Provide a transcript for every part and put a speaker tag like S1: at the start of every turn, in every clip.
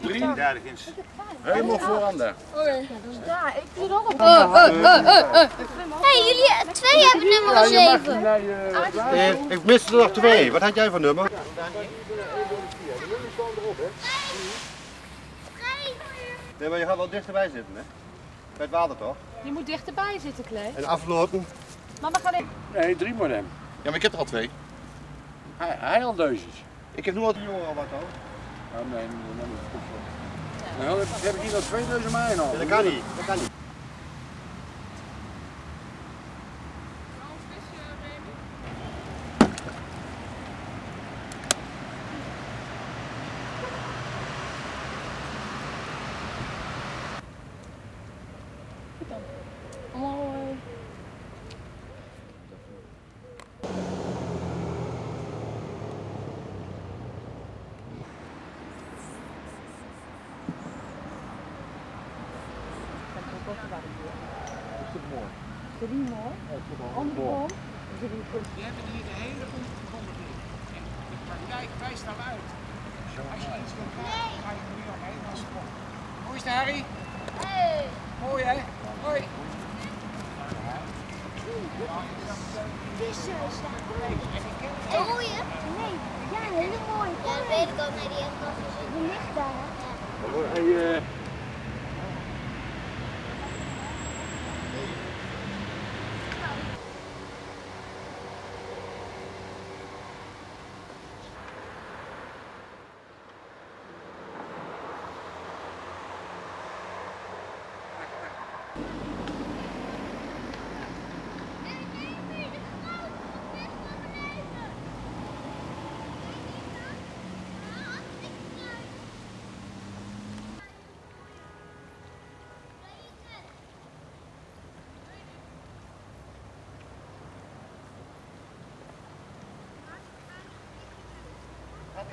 S1: Drie.
S2: Helemaal vooraan daar.
S1: Ja, ik doe er ook op.
S3: hey, jullie twee hebben nummer 7.
S4: Eh, ik miste er nog twee. Wat had jij voor nummer? Nee, maar je gaat wel dichterbij zitten, hè? Bij het water toch?
S1: Je moet dichterbij zitten, Klee.
S4: En afloten.
S1: Maar we gaan even...
S2: Nee, drie moet hem.
S4: Ja, maar ik heb er al twee.
S2: Hij, hij al deuzes.
S4: Ik heb nu al die jongen al wat hoor.
S2: Oh, nee, nee, nee, nee. Nou, dan heb ik hier nog twee deuzen mij al.
S4: Ja, dat kan niet. Dat kan niet.
S1: Drie mooi. Andere boom.
S5: Je hebt hier de hele groep gevonden liggen. En de praktijk wijst daaruit. Als je iets wil krijgen, ga je er nu omheen als het komt. Hoe is het, Harry? Mooi, hè? Hoi.
S3: Mooie? Nee, ja, een hele mooie. Ja, dat weet ik ook. Nee, die heeft nog Die ligt daar.
S2: Hij, eh,
S4: Ja.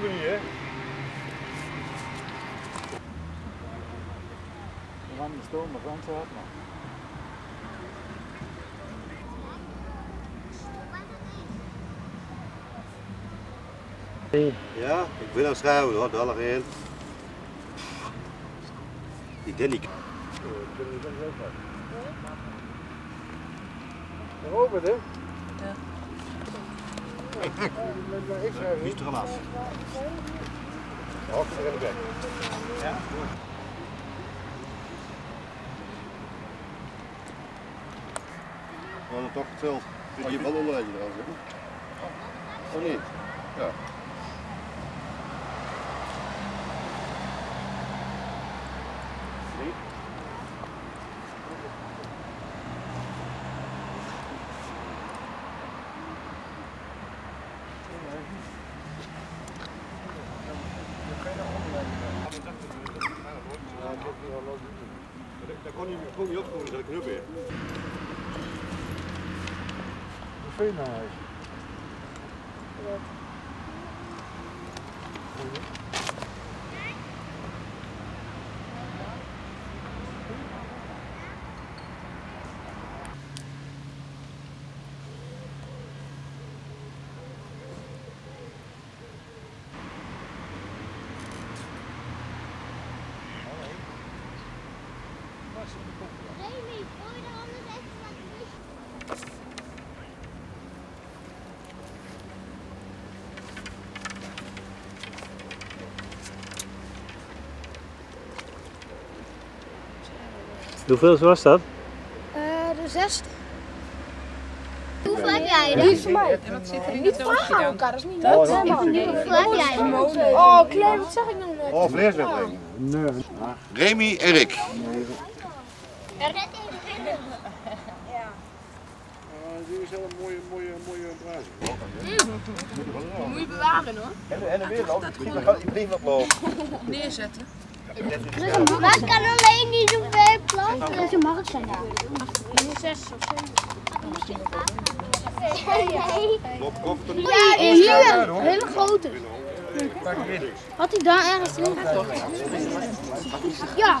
S4: We niet, hè?
S2: We gaan niet stomen, maar gaan hard maar.
S4: Ja, ik wil aan schrijven hoor, daar in. Ik denk niet.
S2: Robert, hè?
S4: Niet er af. Hok er in de bek. Ja. We hadden toch veel. Dus je lijntje eraan zitten. Of niet? Ja. Dat ik knuppel.
S2: De veenhuis.
S6: Remy, gooi er anders even wat tussen.
S7: Hoeveel was dat?
S6: Eh, de zesde. Hoeveel heb jij er?
S1: Niet voor mij. En wat zit er in Niet vragen aan elkaar, dat is niet leuk.
S6: Hoeveel heb jij er?
S1: Oh, Claire, wat zeg ik nou net?
S4: Oh, vleeswedstrijd.
S2: Nee.
S4: Remy en Rick.
S2: Uh, die is wel een mooie, mooie, mooie brazen.
S1: Moet je bewaren hoor.
S4: En, en de wereld, ik blijf nog lopen.
S1: Neerzetten.
S6: Maar ik kan alleen niet zoveel plassen. Dat mag het zijn. Zes of
S4: niet?
S6: Ja, hier. Een hele grote. Had hij daar ergens in? Ja.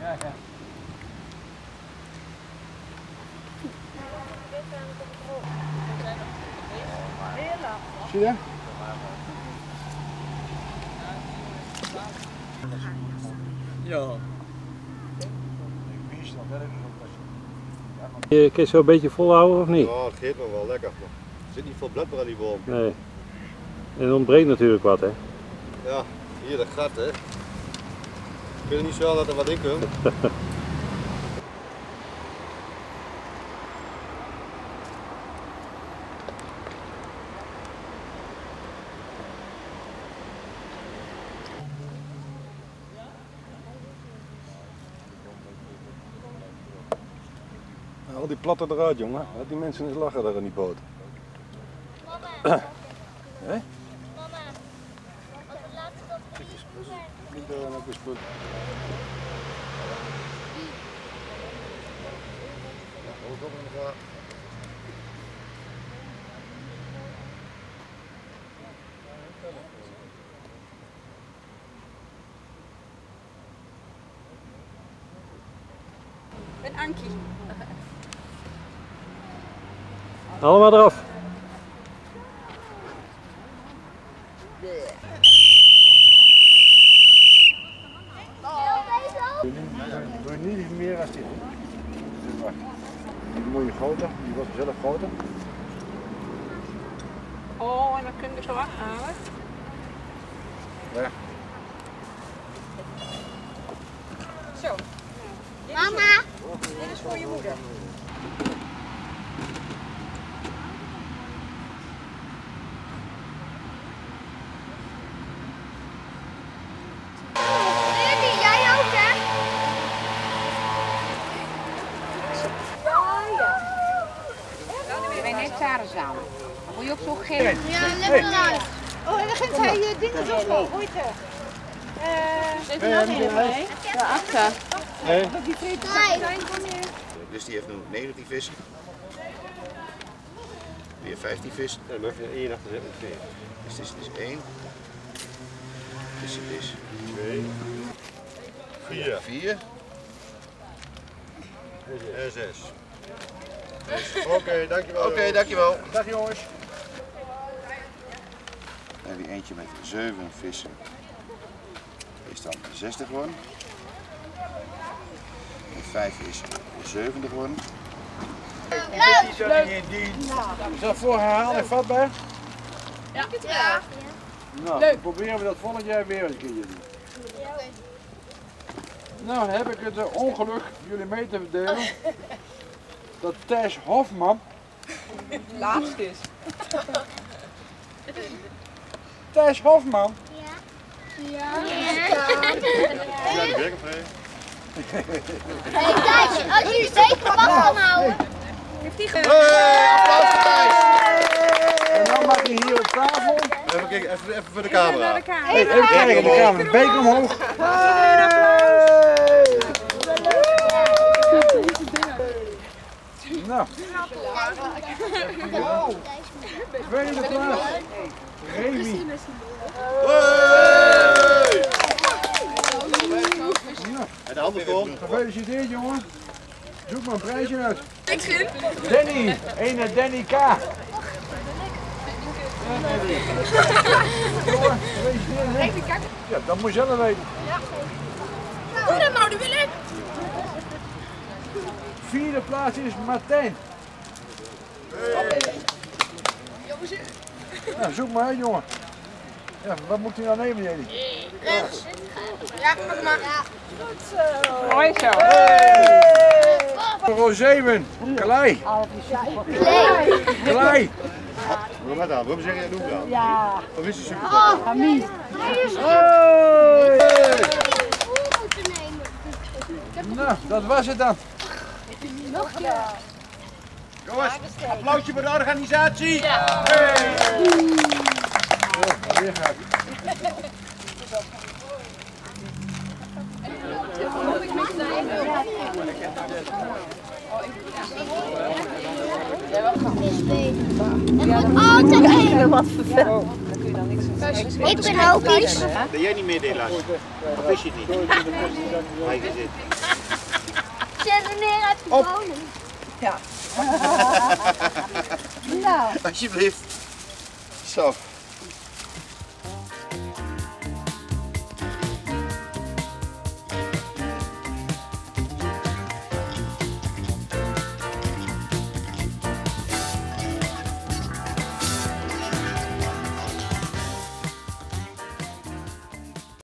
S8: Ja, ja.
S2: Zie je?
S8: Ja.
S7: Je kun je zo een beetje volhouden of niet?
S4: Ja, het geeft nog wel lekker. maar Er zit niet veel blad meer aan die boom.
S7: Nee. En er ontbreekt natuurlijk wat, hè?
S4: Ja, hier dat gat hè. Ik weet niet zo dat er wat in komt.
S2: Al die platten eruit, jongen. Laat die mensen eens lachen daar in die boot.
S6: Mama. Als we laatst op de
S2: put.
S1: Een Ankie.
S7: Allemaal eraf.
S4: Zelf groter.
S1: Oh, en dan kun je zo afhalen. Oh, en dan gaat hij je dingen zo vol. Ooit Ja, achter.
S6: Nee.
S4: Dus die heeft nu 19 vissen. Weer 15 vissen. Ja, maar even 1 achter zetten, 2. Dus dit is dus 1. Dus het is 2. 4. 4. En 6. Oké, dankjewel. Oké, dankjewel.
S2: Dag jongens.
S4: Heb je eentje met 7 vissen. Is dan 60 geworden. Met 5 is 70 geworden.
S2: Die zijn niet in dienst. Is dat voor herhaling vatbaar?
S6: Ja.
S2: Nou, dan proberen we dat volgend jaar weer eens een keer te doen. Nou, heb ik het ongeluk jullie mee te verdelen dat Thijs Hofman
S1: Laatst is.
S2: Thijs Hofman,
S6: Ja. Hey Thijs, als je zeker wat kan houden.
S4: Hey, applaus voor Thijs.
S2: en dan mag je hier op tafel.
S4: Even, kijken, even, even voor de camera.
S2: Hey, even kijken, de kamer. Beek omhoog. Nou, tweede plaats. Remy.
S4: En de.
S2: Gefeliciteerd jongen. Zoek maar een prijsje uit. Danny, ene Danny K. Ja. Jongen, gefeliciteerd. Ja, dat moet je zelf weten.
S1: Doe dat nou, dat wil ik.
S2: Vierde plaats is Martijn. Ja, zoek maar uit jongen. Ja, wat moet hij nou nemen jullie?
S1: Ja, pak maar. Mooi zo.
S2: Rozeven, klei. Klei.
S4: Waarom dat? Waarom zeg je dat dan?
S9: Ja,
S4: Of is het super?
S9: Hamie.
S2: Hey. Nou, dat was het dan.
S4: Jongens, applausje voor de organisatie.
S2: Weer gaat.
S6: Het moet altijd één.
S9: Wat vervelend.
S6: Ik ben ook iets.
S4: Ben jij niet meer Nederlands? Of wist je het niet? Hij zit.
S6: Zet er neer uit de woning.
S9: Nou.
S4: Alsjeblieft. Zo.